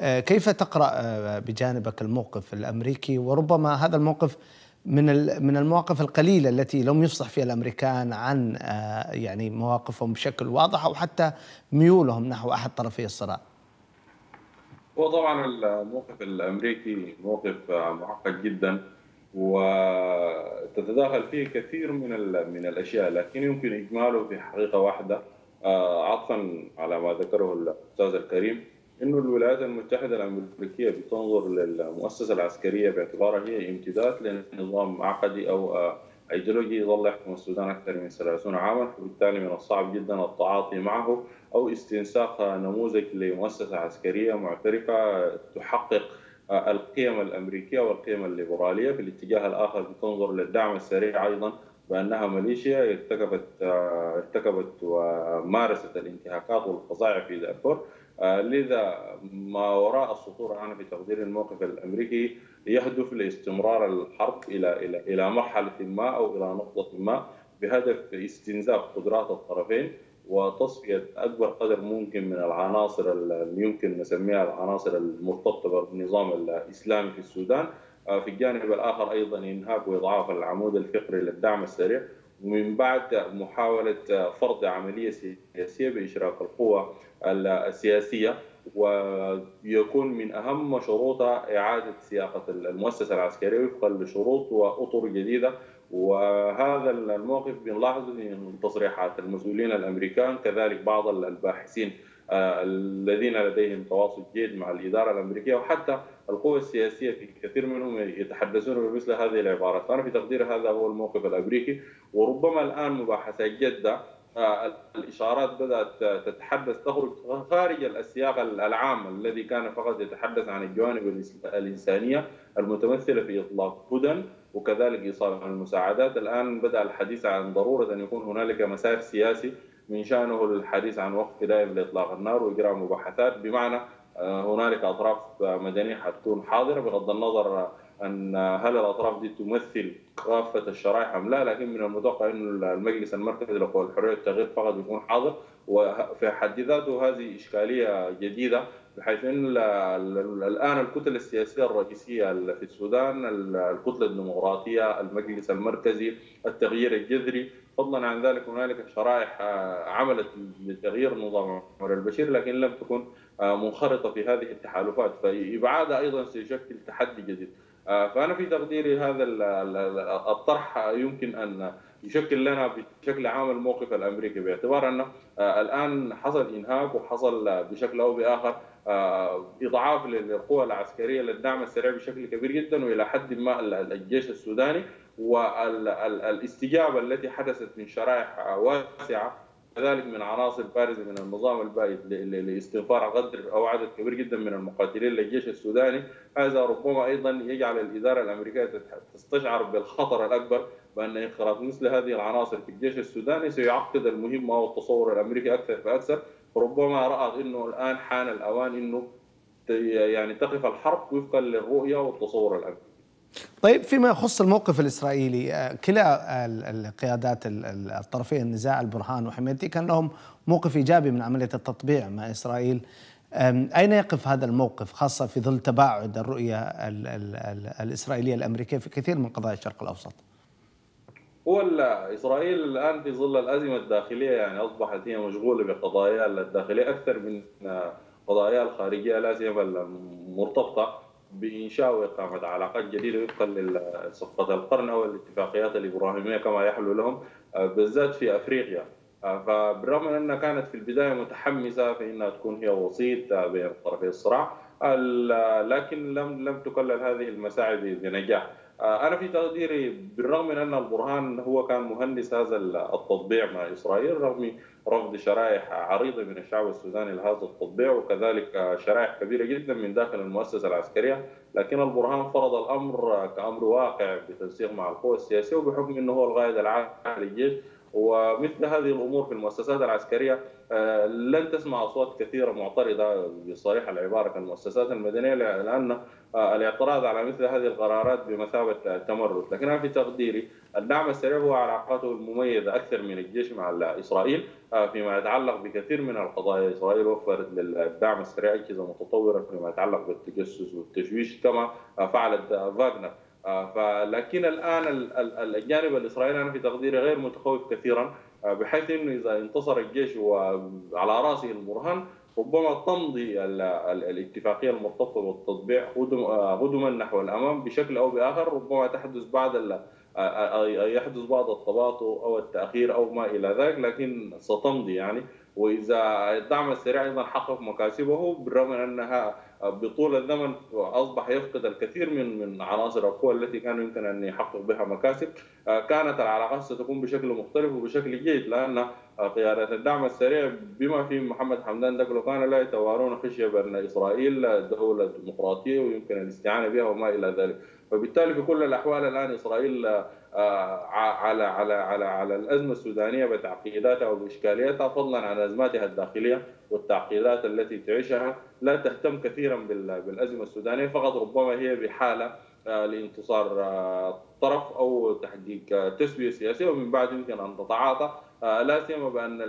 كيف تقرأ بجانبك الموقف الأمريكي؟ وربما هذا الموقف من من المواقف القليلة التي لم يفصح فيها الأمريكان عن يعني مواقفهم بشكل واضح أو حتى ميولهم نحو أحد طرفي الصراع. هو طبعا الموقف الأمريكي موقف معقد جدا وتتداخل فيه كثير من من الأشياء لكن يمكن إجماله في حقيقة واحدة عطفا على ما ذكره الأستاذ الكريم إنه الولايات المتحدة الأمريكية بتنظر للمؤسسة العسكرية باعتبارها هي امتداد لنظام عقدي أو ايديولوجي يظل يحكم السودان أكثر من 30 عاما فبالتالي من الصعب جدا التعاطي معه أو استنساخ نموذج لمؤسسة عسكرية معترفة تحقق القيم الأمريكية والقيم الليبرالية. في الاتجاه الآخر بتنظر للدعم السريع أيضا بأنها ماليشيا ارتكبت ارتكبت ومارست الانتهاكات والفظائع في دارفور. لذا ما وراء السطور أنا في تقدير الموقف الأمريكي يهدف لاستمرار الحرب إلى إلى إلى مرحلة ما أو إلى نقطة ما بهدف استنزاف قدرات الطرفين وتصفية أكبر قدر ممكن من العناصر اللي يمكن نسميها العناصر المرتبطة بالنظام الإسلامي في السودان. في الجانب الآخر أيضا إنهاك وإضعاف العمود الفقري للدعم السريع. ومن بعد محاولة فرض عملية سياسية بإشراك القوى السياسية ويكون من أهم شروطها إعادة صياغه المؤسسة العسكرية وفقا لشروط وأطر جديدة. وهذا الموقف بنلاحظه في تصريحات المسؤولين الأمريكان كذلك بعض الباحثين الذين لديهم تواصل جيد مع الإدارة الأمريكية وحتى القوى السياسية في كثير منهم يتحدثون بمثل هذه العبارات، فأنا في تقدير هذا هو الموقف الأمريكي. وربما الآن مباحثات جدة الاشارات بدأت تتحدث تخرج خارج السياق العام الذي كان فقط يتحدث عن الجوانب الإنسانية المتمثلة في إطلاق هدى وكذلك إيصال المساعدات، الآن بدأ الحديث عن ضرورة أن يكون هنالك مسار سياسي من شأنه الحديث عن وقف دائم لإطلاق النار وإجراء مباحثات. بمعنى هنالك أطراف مدنية حتكون حاضرة بغض النظر أن هل الأطراف دي تمثل كافه الشرائح أم لا لكن من المتوقع أن المجلس المركزي للقوى الحرية والتغيير فقط يكون حاضر. وفي حد ذاته هذه إشكالية جديدة بحيث أن الآن الكتل السياسية الرئيسية في السودان الكتلة الديمقراطية المجلس المركزي التغيير الجذري فضلا عن ذلك هنالك شرائح عملت لتغيير نظام عمر البشير لكن لم تكن منخرطة في هذه التحالفات. فابعادها أيضا سيشكل تحدي جديد. فأنا في تقديري هذا الطرح يمكن أن يشكل لنا بشكل عام الموقف الأمريكي باعتبار أنه الآن حصل إنهاك وحصل بشكل أو بآخر إضعاف للقوى العسكرية للدعم السريع بشكل كبير جدا وإلى حد ما الجيش السوداني والاستجابه التي حدثت من شرائح واسعة كذلك من عناصر بارزة من النظام البائد لاستنفار قدر أو عدد كبير جدا من المقاتلين للجيش السوداني هذا ربما أيضا يجعل الإدارة الأمريكية تستشعر بالخطر الأكبر بأن انخراط مثل هذه العناصر في الجيش السوداني سيعقد المهمه والتصور الأمريكي أكثر فأكثر ربما رأت إنه الآن حان الأوان إنه يعني تقف الحرب وفقا للرؤية والتصور الامريكي. طيب فيما يخص الموقف الإسرائيلي كلا القيادات الطرفين النزاع البرهان وحميدتي كان لهم موقف إيجابي من عملية التطبيع مع إسرائيل أين يقف هذا الموقف خاصة في ظل تباعد الرؤية ال ال ال الإسرائيلية الأمريكية في كثير من قضايا الشرق الأوسط؟ هو إسرائيل الآن في ظل الأزمة الداخلية يعني أصبحت هي مشغولة بقضاياها الداخلية أكثر من قضاياها الخارجية لا سيما المرتبطة بإنشاء وإقامة علاقات جديدة وفقا لصفقه القرن أو الاتفاقيات الإبراهيمية كما يحلو لهم بالذات في أفريقيا. فبالرغم من أنها كانت في البداية متحمسة في انها تكون هي وسيط بين طرفي الصراع لكن لم لم تكلل هذه المساعي بنجاح. أنا في تقديري بالرغم من أن البرهان هو كان مهندس هذا التطبيع مع إسرائيل رغم رفض شرائح عريضة من الشعب السوداني لهذا التطبيع وكذلك شرائح كبيرة جدا من داخل المؤسسة العسكرية لكن البرهان فرض الأمر كأمر واقع بتنسيق مع القوى السياسية وبحكم إنه هو القائد العام للجيش. ومثل هذه الأمور في المؤسسات العسكرية آه، لن تسمع أصوات كثيرة معترضة بصريح العبارة كالمؤسسات المدنية لأن آه، الاعتراض على مثل هذه القرارات بمثابة تمرد، لكن أنا في تقديري الدعم السريع هو علاقاته المميزة أكثر من الجيش مع إسرائيل آه، فيما يتعلق بكثير من القضايا، إسرائيل وفرت للدعم السريع أجهزة متطورة فيما يتعلق بالتجسس والتشويش كما فعلت فاغنر. فلكن الآن الجانب الإسرائيلي أنا في تقديري غير متخوف كثيرا بحيث إنه إذا انتصر الجيش وعلى رأسه البرهان ربما تمضي الاتفاقية المرتبطة بالتطبيع غدما نحو الأمام بشكل أو بآخر ربما تحدث بعد يحدث بعض التباطؤ أو التأخير أو ما إلى ذلك لكن ستمضي يعني. وإذا الدعم السريع أيضا حقق مكاسبه بالرغم أنها بطول الزمن أصبح يفقد الكثير من من عناصر القوى التي كان يمكن أن يحقق بها مكاسب. كانت العلاقات ستكون بشكل مختلف وبشكل جيد لأن قيادة الدعم السريع بما في محمد حمدان دقلو كان لا يتوارون خشية بان إسرائيل دولة ديمقراطية ويمكن الاستعانة بها وما إلى ذلك. فبالتالي في كل الأحوال الآن إسرائيل آه، على على على على الأزمة السودانية بتعقيداتها وباشكالياتها فضلا عن أزماتها الداخلية والتعقيدات التي تعيشها. لا تهتم كثيرا بالأزمة السودانية فقط ربما هي بحالة آه، لانتصار آه، طرف أو تحقيق تسوية سياسية ومن بعد يمكن أن تتعاطى. لا سيما بأن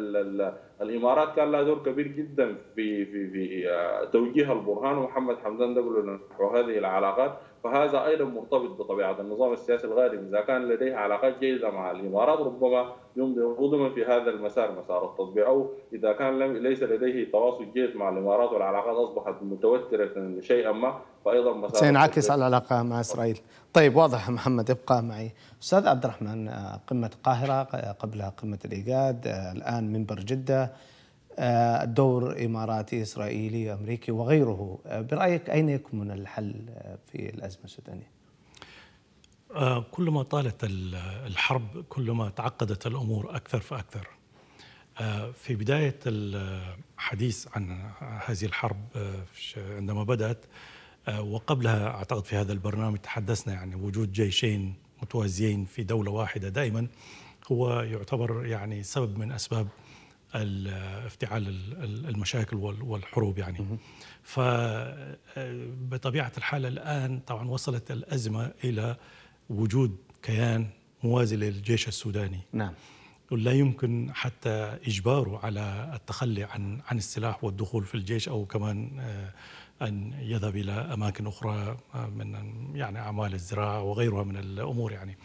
الإمارات كان لها دور كبير جدا في في في توجيه البرهان. ومحمد حمدان دقلو نحو هذه العلاقات. فهذا أيضا مرتبط بطبيعة النظام السياسي الغارب إذا كان لديه علاقات جيده مع الإمارات ربما يمضي غضما في هذا المسار مسار التطبيع أو إذا كان ليس لديه تواصل جيد مع الإمارات والعلاقات أصبحت متوترة شيئا ما فايضا مسار سينعكس على العلاقة مع إسرائيل. طيب واضح محمد ابقى معي. أستاذ عبد الرحمن قمة القاهرة قبلها قمة الإيجاد الآن منبر جدة دور إماراتي إسرائيلي أمريكي وغيره آه، برأيك أين يكمن الحل آه، في الأزمة السودانية؟ كلما طالت الحرب كلما تعقدت الأمور أكثر فأكثر في بداية الحديث عن هذه الحرب عندما بدأت وقبلها أعتقد في هذا البرنامج تحدثنا يعني وجود جيشين متوازيين في دولة واحدة دائما هو يعتبر يعني سبب من أسباب افتعال المشاكل والحروب يعني. فبطبيعة الحال الآن طبعا وصلت الأزمة إلى وجود كيان موازي للجيش السوداني. نعم. لا يمكن حتى إجباره على التخلي عن عن السلاح والدخول في الجيش أو كمان آه، أن يذهب إلى أماكن أخرى آه، من يعني أعمال الزراعة وغيرها من الأمور يعني.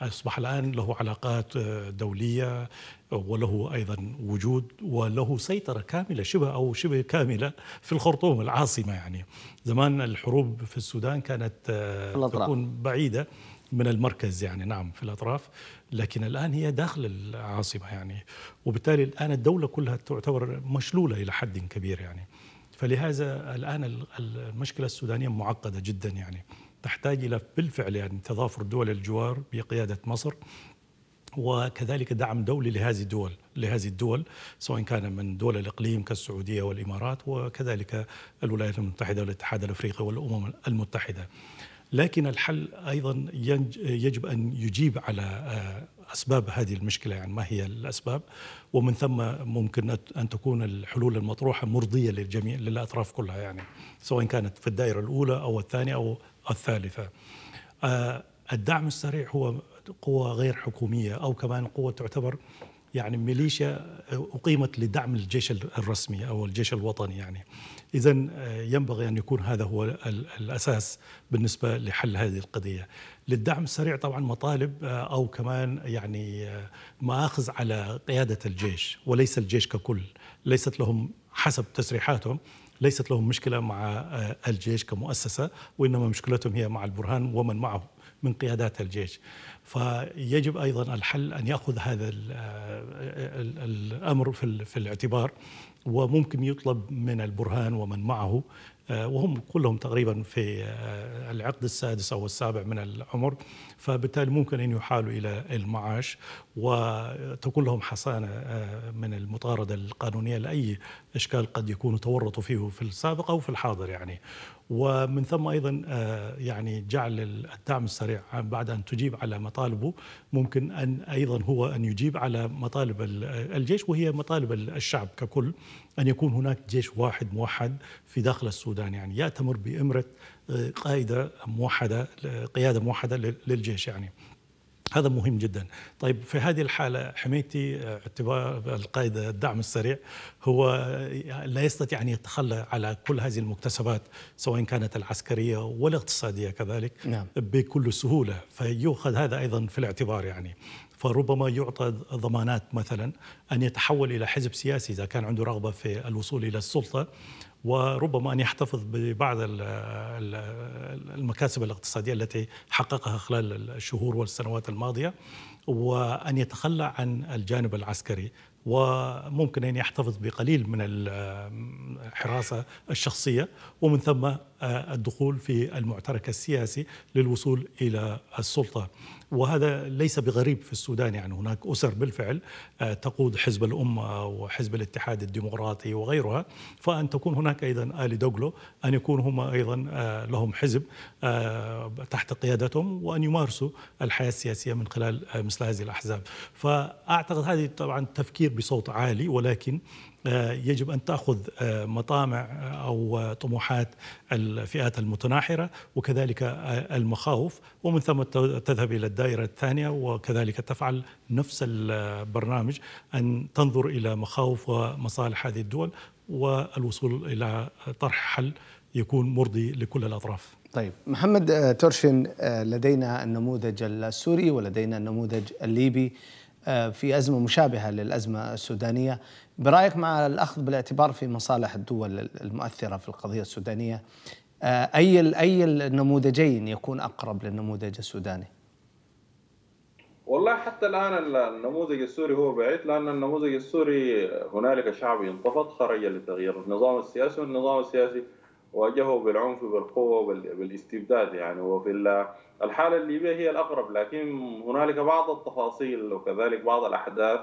أصبح الآن له علاقات آه، دولية وله أيضا وجود وله سيطرة كاملة شبه أو شبه كاملة في الخرطوم العاصمة يعني. زمان الحروب في السودان كانت آه، تكون بعيدة من المركز يعني نعم في الأطراف لكن الآن هي داخل العاصمة يعني. وبالتالي الآن الدولة كلها تعتبر مشلولة إلى حد كبير يعني. فلهذا الآن المشكلة السودانية معقدة جدا يعني. تحتاج إلى بالفعل يعني تضافر دول الجوار بقيادة مصر وكذلك دعم دولي لهذه الدول لهذه الدول سواء كان من دول الإقليم كالسعودية والإمارات وكذلك الولايات المتحدة والاتحاد الأفريقي والأمم المتحدة. لكن الحل أيضا يجب أن يجيب على آه، أسباب هذه المشكلة يعني ما هي الأسباب ومن ثم ممكن أن تكون الحلول المطروحة مرضية للجميع للأطراف كلها يعني سواء كانت في الدائرة الأولى أو الثانية أو الثالثة. آه، الدعم السريع هو قوة غير حكومية أو كمان قوة تعتبر يعني ميليشيا أقيمت لدعم الجيش الرسمي أو الجيش الوطني يعني. إذا آه، ينبغي أن يكون هذا هو الأساس بالنسبة لحل هذه القضية. للدعم السريع طبعا مطالب آه، أو كمان يعني مآخذ على قيادة الجيش وليس الجيش ككل. ليست لهم حسب تسريحاتهم. ليست لهم مشكلة مع آه، الجيش كمؤسسة وإنما مشكلتهم هي مع البرهان ومن معه من قيادات الجيش. فيجب أيضا الحل أن يأخذ هذا آه، الأمر في الاعتبار وممكن يطلب من البرهان ومن معه وهم كلهم تقريبا في العقد السادس أو السابع من العمر. فبالتالي ممكن أن يحالوا إلى المعاش وتكون لهم حصانة من المطاردة القانونية لأي إشكال قد يكونوا تورطوا فيه في السابق أو في الحاضر يعني. ومن ثم أيضا آه، يعني جعل الدعم السريع بعد أن تجيب على مطالبه. ممكن أن أيضا هو أن يجيب على مطالب الجيش وهي مطالب الشعب ككل أن يكون هناك جيش واحد موحد في داخل السودان. يعني يأتمر بإمرة آه، قائدة موحدة قيادة موحدة للجيش يعني. هذا مهم جدا. طيب في هذه الحالة حميتي اعتبار القائد الدعم السريع هو لا يستطيع أن يتخلى على كل هذه المكتسبات سواء كانت العسكرية والاقتصادية كذلك نعم. بكل سهولة. فيؤخذ هذا أيضا في الاعتبار يعني. فربما يعطى ضمانات مثلا أن يتحول إلى حزب سياسي إذا كان عنده رغبة في الوصول إلى السلطة وربما أن يحتفظ ببعض المكاسب الاقتصادية التي حققها خلال الشهور والسنوات الماضية وأن يتخلى عن الجانب العسكري وممكن أن يحتفظ بقليل من الحراسة الشخصية ومن ثم الدخول في المعترك السياسي للوصول إلى السلطة. وهذا ليس بغريب في السودان يعني هناك أسر بالفعل آه، تقود حزب الأمة وحزب الاتحاد الديمقراطي وغيرها. فأن تكون هناك أيضا آل دوغلو أن يكون هم أيضا آه، لهم حزب آه، تحت قيادتهم وأن يمارسوا الحياة السياسية من خلال مثل هذه الأحزاب. فأعتقد هذه طبعا تفكير بصوت عالي ولكن يجب أن تأخذ آه، مطامع آه، أو طموحات الفئات المتناحرة وكذلك المخاوف ومن ثم تذهب إلى الدائرة الثانية وكذلك تفعل نفس البرنامج أن تنظر إلى مخاوف ومصالح هذه الدول والوصول إلى طرح حل يكون مرضي لكل الأطراف. طيب محمد ترشن لدينا النموذج السوري ولدينا النموذج الليبي في أزمة مشابهة للأزمة السودانية برأيك مع الأخذ بالاعتبار في مصالح الدول المؤثرة في القضية السودانية آه، أي أي النموذجين يكون أقرب للنموذج السوداني؟ والله حتى الآن النموذج السوري هو بعيد لأن النموذج السوري هنالك شعب انتفض خرج لتغيير النظام السياسي والنظام السياسي واجهه بالعنف بالقوه بالاستبداد يعني وفي الحالة الليبية هي الأقرب لكن هنالك بعض التفاصيل وكذلك بعض الأحداث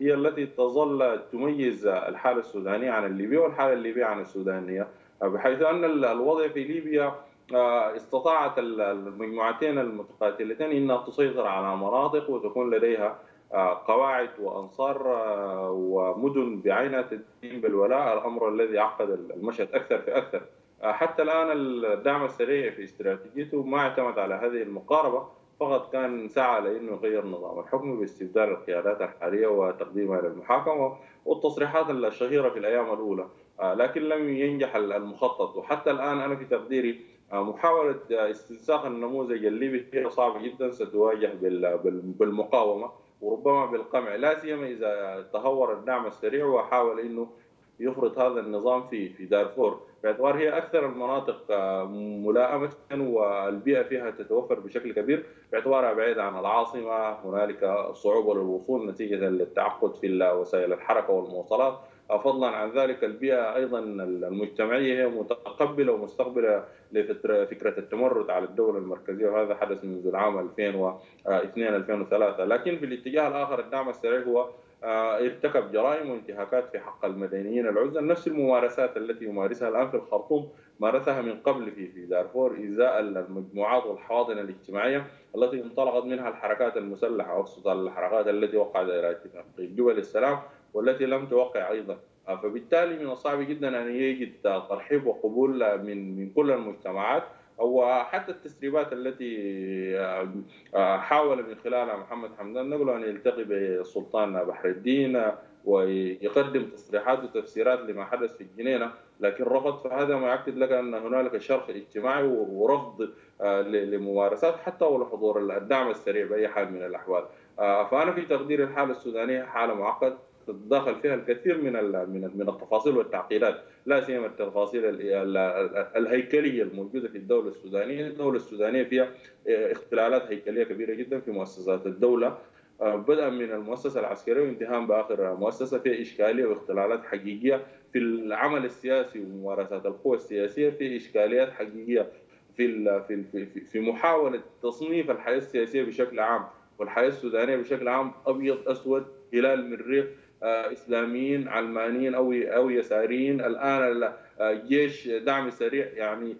هي التي تظل تميز الحالة السودانية عن الليبية والحالة الليبية عن السودانية بحيث أن الوضع في ليبيا آه، استطاعت المجموعتين المتقاتلتين إنها تسيطر على مناطق وتكون لديها آه، قواعد وأنصار آه، ومدن بعينها تدين بالولاء الأمر الذي عقد المشهد أكثر في أكثر. حتى الآن الدعم السريع في استراتيجيته ما اعتمد على هذه المقاربة. فقط كان سعى لإنه يغير نظام الحكم باستبدال القيادات الحالية وتقديمها للمحاكمه والتصريحات الشهيرة في الأيام الأولى. آه، لكن لم ينجح المخطط. وحتى الآن أنا في تقديري آه، محاولة استنساخ النموذج الليبي هي صعبة جدا ستواجه بالمقاومة وربما بالقمع. لا سيما إذا تهور الدعم السريع وحاول أنه يفرض هذا النظام في في دارفور. باعتبار هي أكثر المناطق آه، ملائمة والبيئة فيها تتوفر بشكل كبير. باعتبارها بعيدة عن العاصمة هنالك صعوبة للوصول نتيجة للتعقد في وسائل الحركة والمواصلات. آه، فضلا عن ذلك البيئة أيضا المجتمعية هي متقبلة ومستقبلة لفكره التمرد على الدولة المركزية وهذا حدث منذ العام 2002 2003 لكن في الاتجاه الآخر الدعم السريع هو آه، ارتكب جرائم وانتهاكات في حق المدنيين العزل نفس الممارسات التي يمارسها الآن في الخرطوم مارسها من قبل في في دارفور إزاء المجموعات والحواضن الاجتماعية التي انطلقت منها الحركات المسلحة أقصد الحركات التي وقعت اتفاق دول السلام والتي لم توقع أيضا. آه، فبالتالي من الصعب جدا أن يجد ترحيب وقبول من من كل المجتمعات أو حتى التسريبات التي آه، آه، حاول من خلالها محمد حمدان نقول أن يلتقي بالسلطان بحر الدين ويقدم تصريحات وتفسيرات لما حدث في الجنينه لكن رفض فهذا ما يؤكد لك أن هنالك شرخ اجتماعي ورفض آه، لممارسات حتى ولحضور الدعم السريع بأي حال من الأحوال. فأنا في تقدير الحالة السودانية حالة معقده تتداخل فيها الكثير من من التفاصيل والتعقيدات لا سيما التفاصيل الهيكلية الموجودة في الدولة السودانية، الدولة السودانية فيها اختلالات هيكلية كبيرة جدا في مؤسسات الدولة بدءا من المؤسسة العسكرية وانتهاء بآخر مؤسسة فيها إشكالية واختلالات حقيقية في العمل السياسي وممارسات القوى السياسية في إشكاليات حقيقية في في في محاولة تصنيف الحياة السياسية بشكل عام والحياة السودانية بشكل عام أبيض أسود هلال مريخ إسلاميين علمانيين أو أو يساريين. الآن الجيش دعم سريع يعني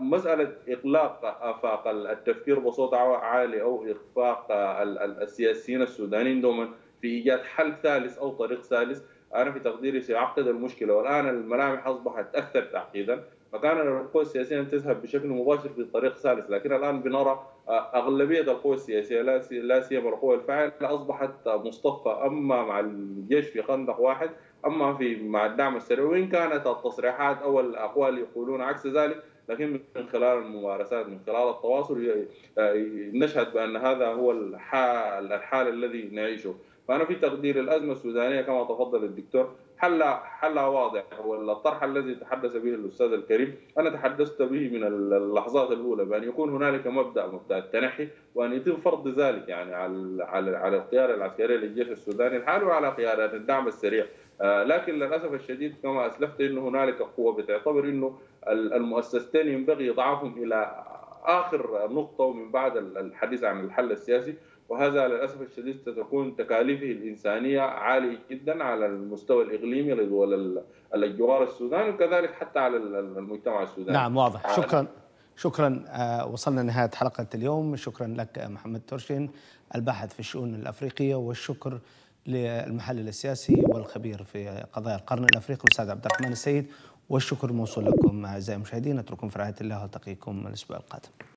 مسألة اغلاق آفاق التفكير بصوت عالي أو إخفاق السياسيين السودانيين دوما في إيجاد حل ثالث أو طريق ثالث. أنا في تقديري سيعقد المشكلة. والآن الملامح أصبحت أكثر تعقيدا. فكان القوى السياسية تذهب بشكل مباشر في طريق ثالث لكن الآن بنرى أغلبية القوى السياسية لا سيما القوى الفاعلة أصبحت مصطفى أما مع الجيش في خندق واحد أما في مع الدعم السريع وإن كانت التصريحات أو الأقوال يقولون عكس ذلك لكن من خلال الممارسات من خلال التواصل نشهد بأن هذا هو الحال الذي نعيشه. فأنا في تقدير الأزمة السودانية كما تفضل الدكتور. حلها حلها واضح. والطرح الذي تحدث به الأستاذ الكريم أنا تحدثت به من اللحظات الأولى بأن يكون هنالك مبدأ مبدأ التنحي وأن يتم فرض ذلك يعني على على على القياده العسكريه للجيش السوداني الحالي وعلى قيادات الدعم السريع. لكن للأسف الشديد كما أسلفت إنه هنالك قوة بتعتبر إنه المؤسستين ينبغي إضعافهم إلى آخر نقطة ومن بعد الحديث عن الحل السياسي. وهذا للأسف الشديد ستكون تكاليفه الإنسانية عالية جدا على المستوى الإقليمي لدول الجوار السوداني وكذلك حتى على المجتمع السوداني. نعم واضح. شكرا. شكرا. وصلنا لنهاية حلقة اليوم. شكرا لك محمد ترشين الباحث في الشؤون الأفريقية والشكر للمحلل السياسي والخبير في قضايا القرن الأفريقي الأستاذ عبد الرحمن السيد. والشكر موصول لكم أعزائي المشاهدين. أترككم في رعاية الله وألتقيكم الأسبوع القادم.